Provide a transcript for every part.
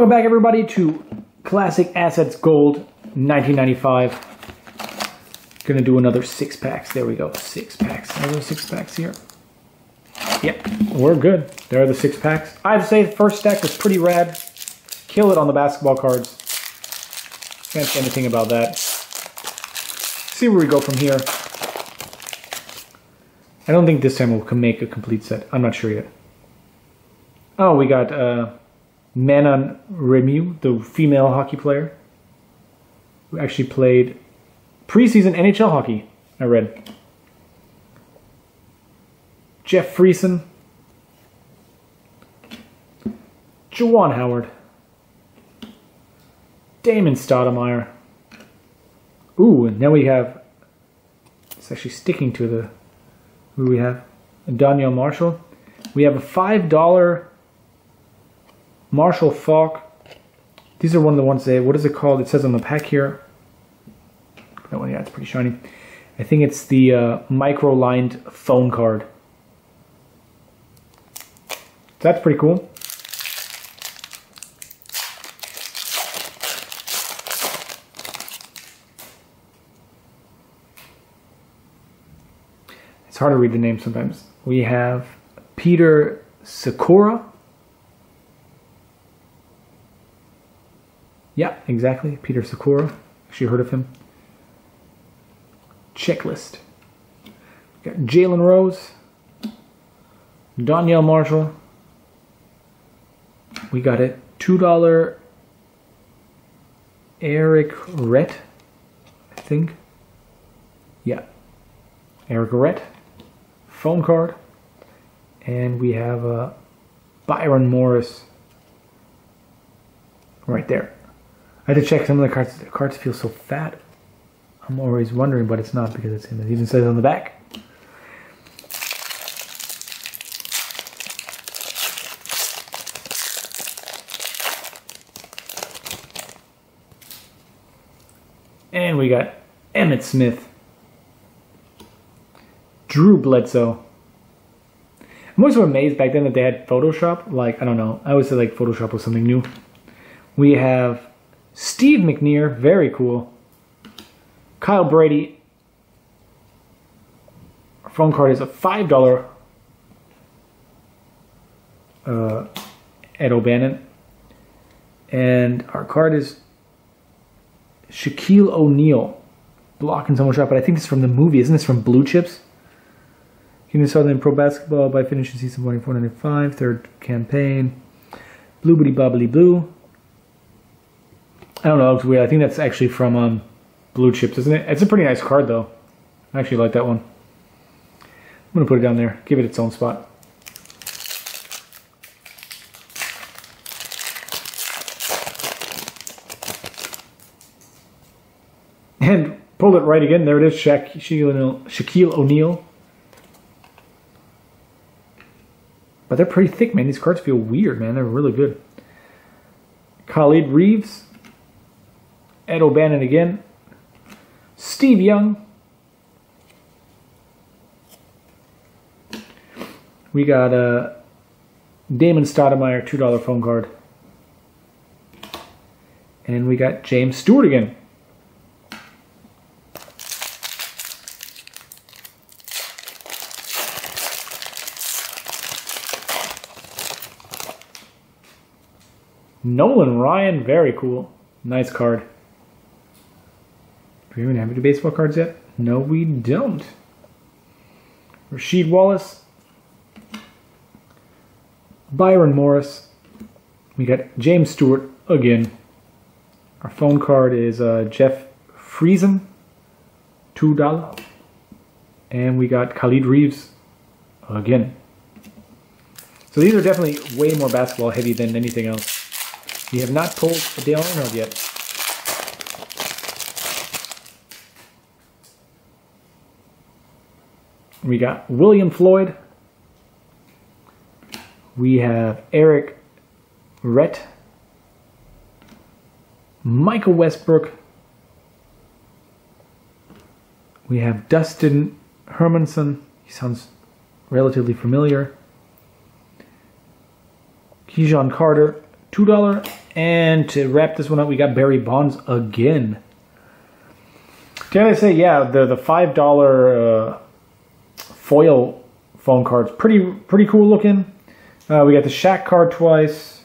Welcome back, everybody, to Classic Assets Gold 1995. Gonna do another six packs. There we go, six packs. Are there six packs here? Yep, we're good. There are the six packs. I'd say the first stack was pretty rad. Kill it on the basketball cards. Can't say anything about that. See where we go from here. I don't think this time we'll make a complete set. I'm not sure yet. Oh, we got uh, Manon Rhéaume, the female hockey player, who actually played preseason NHL hockey, I read. Jeff Friesen. Juwan Howard. Damon Stoudemire. Ooh, and now we have, it's actually sticking to the, who we have? Donyell Marshall. We have a $5 Marshall Faulk. These are one of the ones that, what is it called? It says on the pack here. That one, yeah, it's pretty shiny. I think it's the uh, micro-lined phone card. That's pretty cool. It's hard to read the name sometimes. We have Peter Sakura. Yeah, exactly. Peter Sakura. Actually heard of him. Checklist. Got Jalen Rose. Donyell Marshall. We got it. $2 Errict Rhett, I think. Yeah. Errict Rhett. Phone card. And we have uh, Byron Morris right there. I had to check some of the cards. The cards feel so fat. I'm always wondering, but it's not because it's him. It even says on the back. And we got Emmitt Smith. Drew Bledsoe. I'm always so amazed back then that they had Photoshop. Like, I don't know. I always say like Photoshop was something new. We have Steve McNair, very cool. Kyle Brady. Our phone card is a $5 uh, Ed O'Bannon. And our card is Shaquille O'Neal. Blocking someone's shot, but I think this is from the movie. Isn't this from Blue Chips? you Union Southern Pro Basketball by finishing season 2495, third campaign. Blue Booty Bobbly Blue. I don't know, it's weird. I think that's actually from um, Blue Chips, isn't it? It's a pretty nice card, though. I actually like that one. I'm going to put it down there, give it its own spot. And pulled it right again. There it is, Shaq, Shaquille O'Neal. But they're pretty thick, man. These cards feel weird, man. They're really good. Khalid Reeves. Ed O'Bannon again. Steve Young. We got uh, Damon Stoudemire, $2 phone card. And we got James Stewart again. Nolan Ryan, very cool. Nice card. We even have any baseball cards yet? No, we don't. Rasheed Wallace. Byron Morris. We got James Stewart again. Our phone card is uh, Jeff Friesen. $2. And we got Khalid Reeves again. So these are definitely way more basketball heavy than anything else. We have not pulled a Dale Earnhardt yet. We got William Floyd. We have Errict Rhett. Michael Westbrook. We have Dustin Hermanson. He sounds relatively familiar. Ki-Jana Carter, $2. And to wrap this one up, we got Barry Bonds again. Can I say, yeah, the the five dollar uh, foil phone cards, pretty pretty cool looking. Uh, we got the Shaq card twice.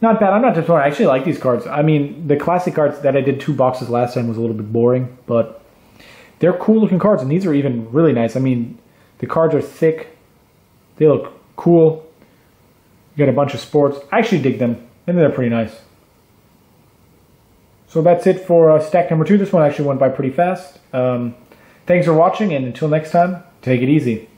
Not bad. I'm not disappointed. I actually like these cards. I mean, the classic cards that I did two boxes last time was a little bit boring, but they're cool looking cards, and these are even really nice. I mean, the cards are thick. They look cool. You got a bunch of sports. I actually dig them, and they're pretty nice. So that's it for uh, stack number two. This one actually went by pretty fast. Um, thanks for watching, and until next time, take it easy.